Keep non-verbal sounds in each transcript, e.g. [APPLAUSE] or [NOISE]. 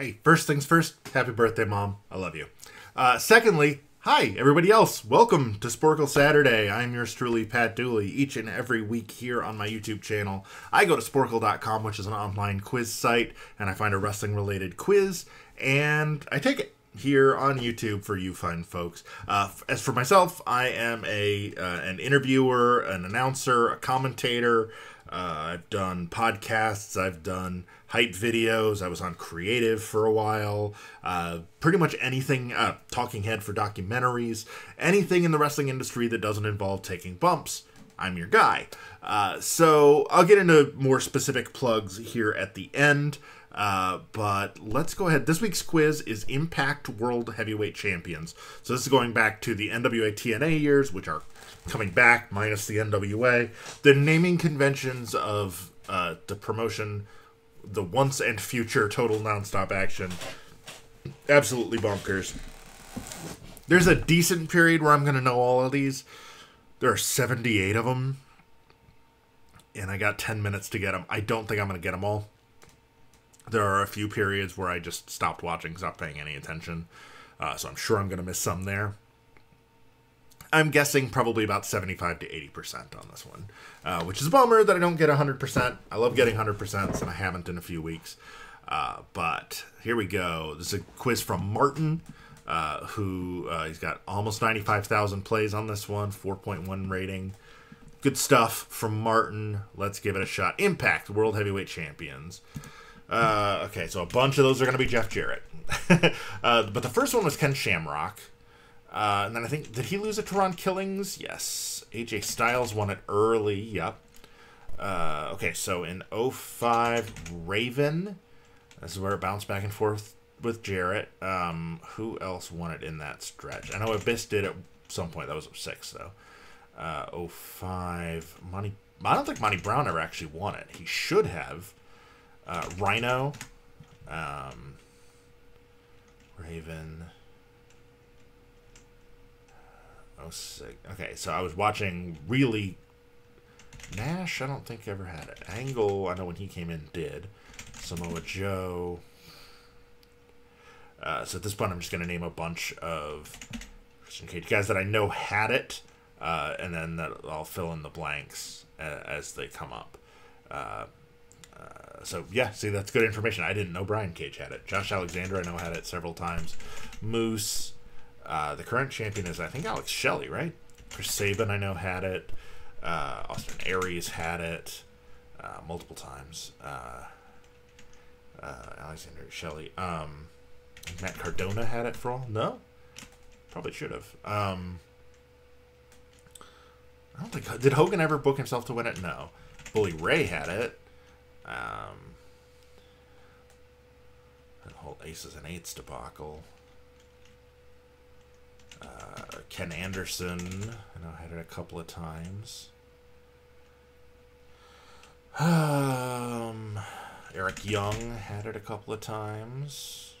Hey, first things first, happy birthday, Mom. I love you. Uh, secondly, hi, everybody else. Welcome to Sporcle Saturday. I'm yours truly, Pat Dooley. Each and every week here on my YouTube channel, I go to sporcle.com, which is an online quiz site, and I find a wrestling related quiz, and I take it here on YouTube for you fine folks. Uh, as for myself, I am a uh, an interviewer, an announcer, a commentator. Uh, I've done podcasts. I've done hype videos. I was on creative for a while. Uh, pretty much anything, uh, talking head for documentaries, anything in the wrestling industry that doesn't involve taking bumps. I'm your guy. Uh, so I'll get into more specific plugs here at the end. Uh, but let's go ahead. This week's quiz is Impact World Heavyweight Champions. So this is going back to the NWA TNA years, which are coming back minus the NWA. The naming conventions of uh, the promotion, the once and future total nonstop action, absolutely bonkers. There's a decent period where I'm going to know all of these. There are 78 of them, and I got 10 minutes to get them. I don't think I'm going to get them all. There are a few periods where I just stopped watching, stopped paying any attention. Uh, so I'm sure I'm going to miss some there. I'm guessing probably about 75 to 80% on this one, uh, which is a bummer that I don't get 100%. I love getting 100%, and I haven't in a few weeks. Uh, but here we go. This is a quiz from Martin, uh, who uh, he's got almost 95,000 plays on this one, 4.1 rating. Good stuff from Martin. Let's give it a shot. Impact World Heavyweight Champions. Uh, okay, so a bunch of those are going to be Jeff Jarrett. [LAUGHS] uh, but the first one was Ken Shamrock. Uh, and then I think, did he lose at to Ron Killings? Yes. AJ Styles won it early. Yep. Uh, okay, so in 05, Raven. This is where it bounced back and forth with Jarrett. Um, who else won it in that stretch? I know Abyss did at some point. That was 06, though. Uh, 05, Monty. I don't think Monty Brown ever actually won it. He should have. Uh, Rhino. Um, Raven. Oh, sick. Oh sick okay, so I was watching really. Nash, I don't think ever had it. Angle, I know when he came in, did. Samoa Joe. Uh, so at this point, I'm just going to name a bunch of Christian Cage guys that I know had it, uh, and then that I'll fill in the blanks as, as they come up. Uh, uh, so yeah, see that's good information. I didn't know Brian Cage had it. Josh Alexander, I know had it several times. Moose, uh, the current champion is, I think, Alex Shelley, right? Chris Sabin, I know, had it. Uh, Austin Aries had it uh, multiple times. Uh, uh, Alexander Shelley. Um, Matt Cardona had it for all? No? Probably should have. Um, I don't think. Did Hogan ever book himself to win it? No. Bully Ray had it. Um, and whole Aces and Eights debacle. Uh, Ken Anderson, I know I had it a couple of times. Um, Eric Young had it a couple of times.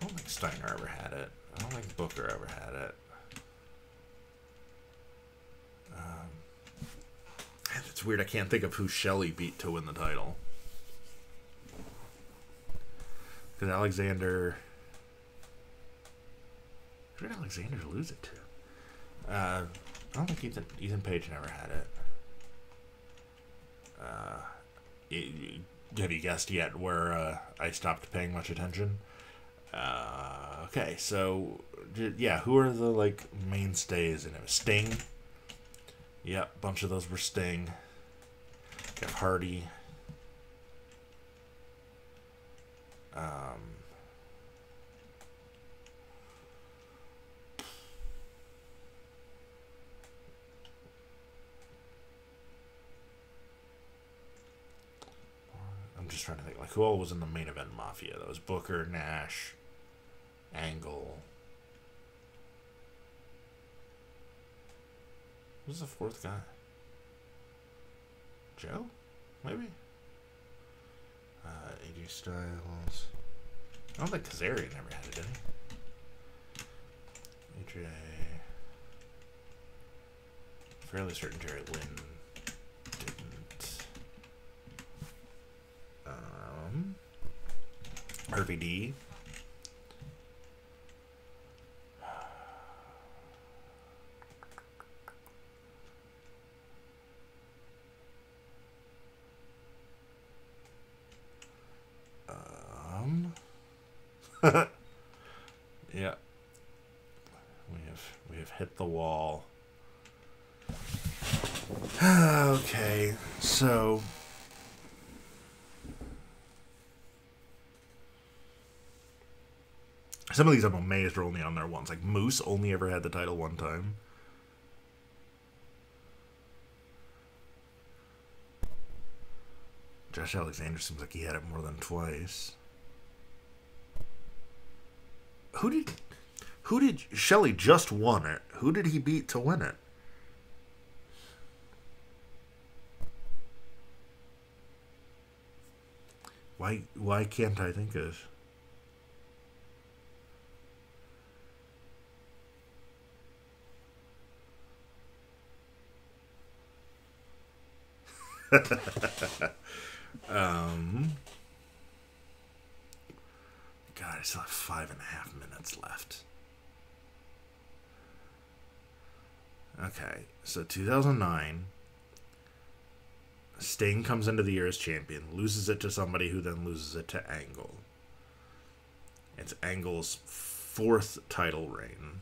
I don't think Steiner ever had it. I don't think Booker ever had it. Um, it's weird. I can't think of who Shelley beat to win the title. Because Alexander. Who did Alexander lose it to? Uh, I don't think Ethan, Ethan Page never had it. Uh, have you guessed yet where uh, I stopped paying much attention? Uh, okay, so yeah, who are the like mainstays in it? was Sting. Yep, bunch of those were Sting. Jeff Hardy. Um, I'm just trying to think, like, who all was in the main event Mafia? That was Booker, Nash, Angle. Who's the fourth guy? Joe? Maybe? Styles. I don't think Kazarian ever had it, did he? AJ. Fairly certain Jerry Lynn didn't. Um, RVD. Um, [LAUGHS] yeah. We have we have hit the wall. [SIGHS] okay, so some of these I'm amazed are only on there once. Like Moose only ever had the title one time. Josh Alexander seems like he had it more than twice. Who did who did Shelley just won it? Who did he beat to win it? Why why can't I think of [LAUGHS] um God, I still have five and a half minutes left. Okay, so 2009, Sting comes into the year as champion, loses it to somebody who then loses it to Angle. It's Angle's fourth title reign.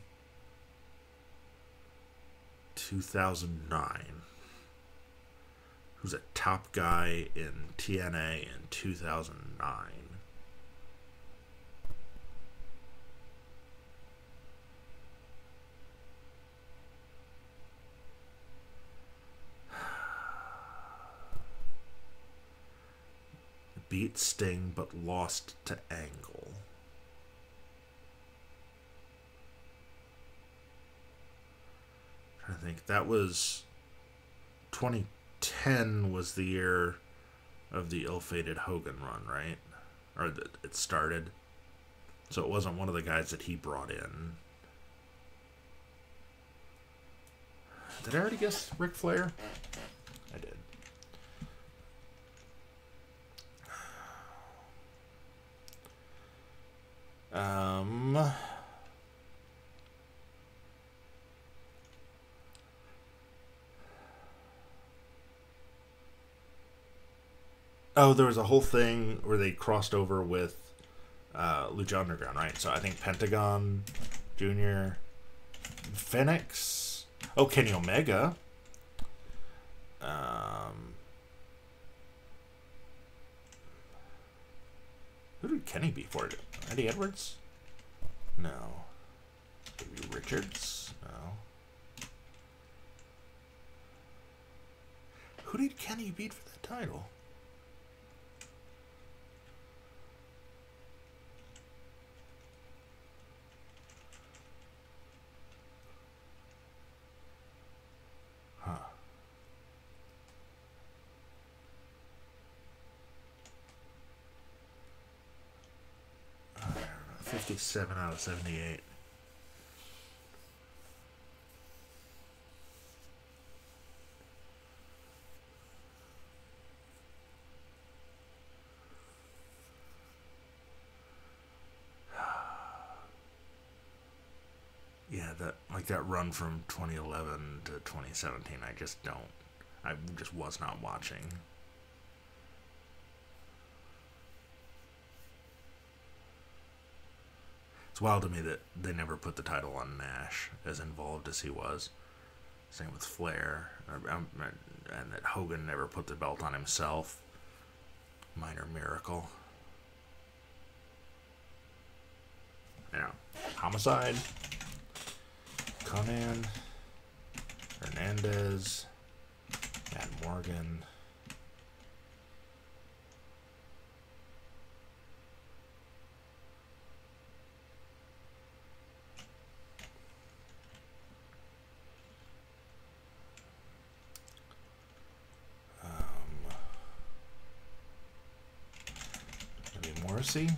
2009. Who's a top guy in TNA in 2009? Beat Sting but lost to Angle. I think that was 2010 was the year of the ill-fated Hogan run, right? Or that it started. So it wasn't one of the guys that he brought in. Did I already guess Ric Flair? I did. Um. Oh, there was a whole thing where they crossed over with uh, Lucha Underground, right? So I think Pentagon Junior, Fenix. Oh, Kenny Omega. Um, who did Kenny be for? Eddie Edwards? No. Maybe Richards? No. Who did Kenny beat for that title? 57 out of 78. [SIGHS] Yeah, that like that run from 2011 to 2017, I just don't. I just was not watching. It's wild to me that they never put the title on Nash, as involved as he was. Same with Flair, um, and that Hogan never put the belt on himself. Minor miracle. You Homicide, Konnan. Hernandez, Matt Morgan. Morrissey.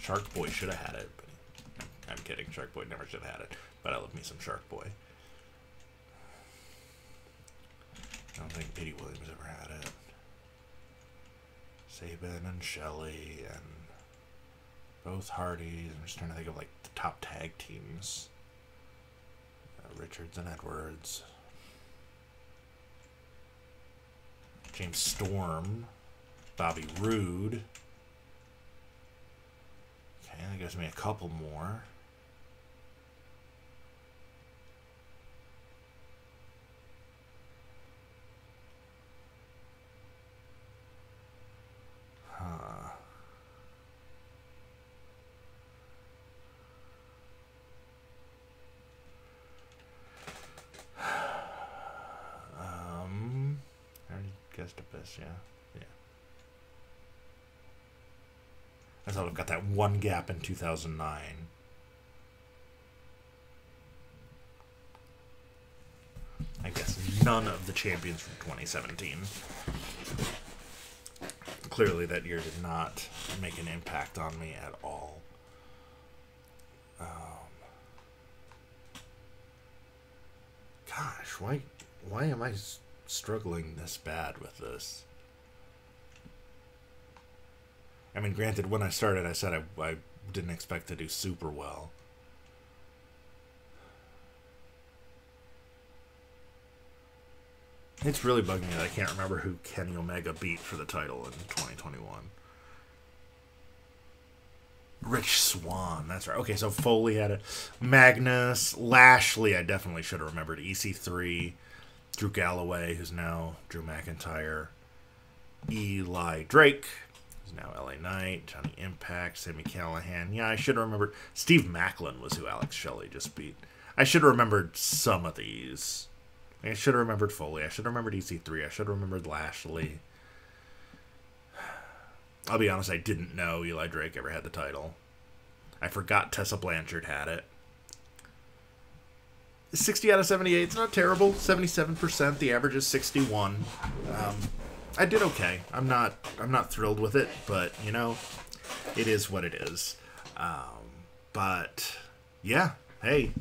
Shark Boy should have had it, but kidding. Shark Boy never should have had it, but I love me some Shark Boy. I don't think Petey Williams ever had it. Sabin and Shelley and both Hardys. I'm just trying to think of like top tag teams. Uh, Richards and Edwards. James Storm. Bobby Roode. Okay, that gives me a couple more. Huh. Um, I yeah. Yeah. I thought I've got that one gap in 2009. I guess none of the champions from 2017. Clearly, that year did not make an impact on me at all. Um, gosh, why, why am I struggling this bad with this? I mean, granted, when I started, I said I, I didn't expect to do super well. It's really bugging me that I can't remember who Kenny Omega beat for the title in 2021. Rich Swann, that's right. Okay, so Foley had it. Magnus, Lashley, I definitely should have remembered. EC3, Drew Galloway, who's now Drew McIntyre. Eli Drake, who's now LA Knight. Johnny Impact, Sami Callihan. Yeah, I should have remembered. Steve Maclin was who Alex Shelley just beat. I should have remembered some of these. I should have remembered Foley. I should have remembered EC3. I should have remembered Lashley. I'll be honest, I didn't know Eli Drake ever had the title. I forgot Tessa Blanchard had it. 60 out of 78. It's not terrible. 77%. The average is 61. Um, I did okay. I'm not. I'm not thrilled with it, but you know, it is what it is. Um, but yeah, hey,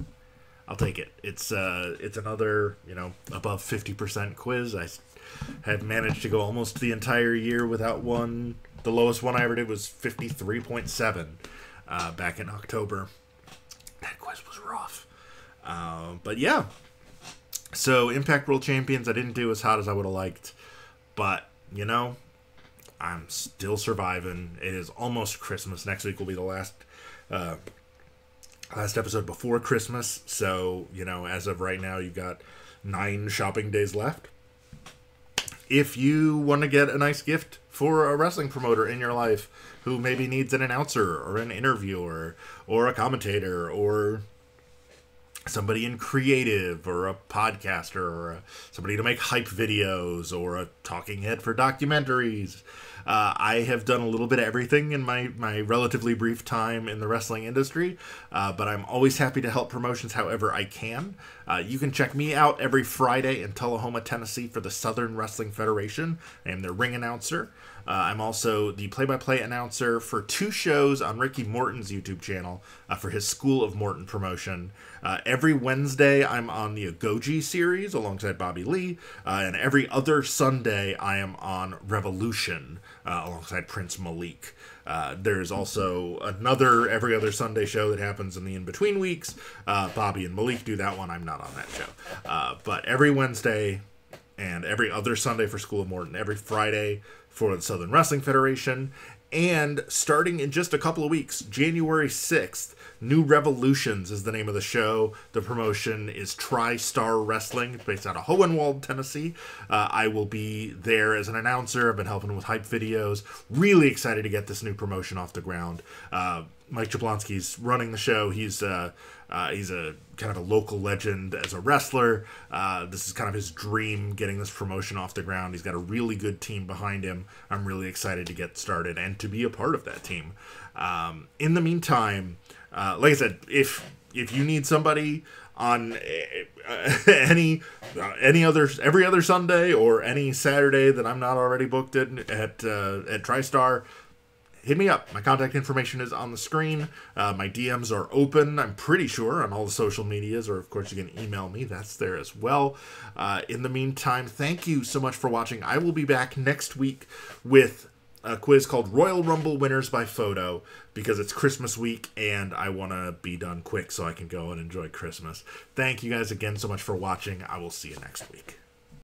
I'll take it. It's uh, it's another you know above 50% quiz. I have managed to go almost the entire year without one. The lowest one I ever did was 53.7 uh, back in October. That quiz was rough. Uh, but yeah. So Impact World Champions, I didn't do as hot as I would have liked, but you know, I'm still surviving. It is almost Christmas. Next week will be the last uh, last episode before Christmas. So you know, as of right now, you've got nine shopping days left. If you want to get a nice gift for a wrestling promoter in your life who maybe needs an announcer or an interviewer or a commentator or somebody in creative or a podcaster or a, somebody to make hype videos or a talking head for documentaries. Uh, I have done a little bit of everything in my, my relatively brief time in the wrestling industry, uh, but I'm always happy to help promotions however I can. Uh, you can check me out every Friday in Tullahoma, Tennessee for the Southern Wrestling Federation. I am their ring announcer. Uh, I'm also the play by play announcer for two shows on Ricky Morton's YouTube channel uh, for his School of Morton promotion. Uh, every Wednesday, I'm on the Agoji series alongside Bobby Lee, uh, and every other Sunday, I am on Revolution uh, alongside Prince Malik. Uh, there's also another every other Sunday show that happens in the in between weeks. Bobby and Malik do that one. I'm not on that show. but every Wednesday, and every other Sunday for School of Morton, every Friday for the Southern Wrestling Federation, and starting in just a couple of weeks, January 6th, New Revolutions is the name of the show. The promotion is TriStar Wrestling. It's based out of Hohenwald, Tennessee. Uh, I will be there as an announcer. I've been helping with hype videos. Really excited to get this new promotion off the ground. Uh, Mike Jablonski's running the show. He's uh, uh, he's a kind of a local legend as a wrestler. Uh, this is kind of his dream getting this promotion off the ground. He's got a really good team behind him. I'm really excited to get started and to be a part of that team. Um, in the meantime, uh, like I said, if if you need somebody on uh, [LAUGHS] any uh, any other every other Sunday or any Saturday that I'm not already booked in at uh, at TriStar, hit me up. My contact information is on the screen. Uh, my DMs are open, I'm pretty sure, on all the social medias, or of course, you can email me. That's there as well. Uh, in the meantime, thank you so much for watching. I will be back next week with a quiz called Royal Rumble Winners by Photo because it's Christmas week and I want to be done quick so I can go and enjoy Christmas. Thank you guys again so much for watching. I will see you next week.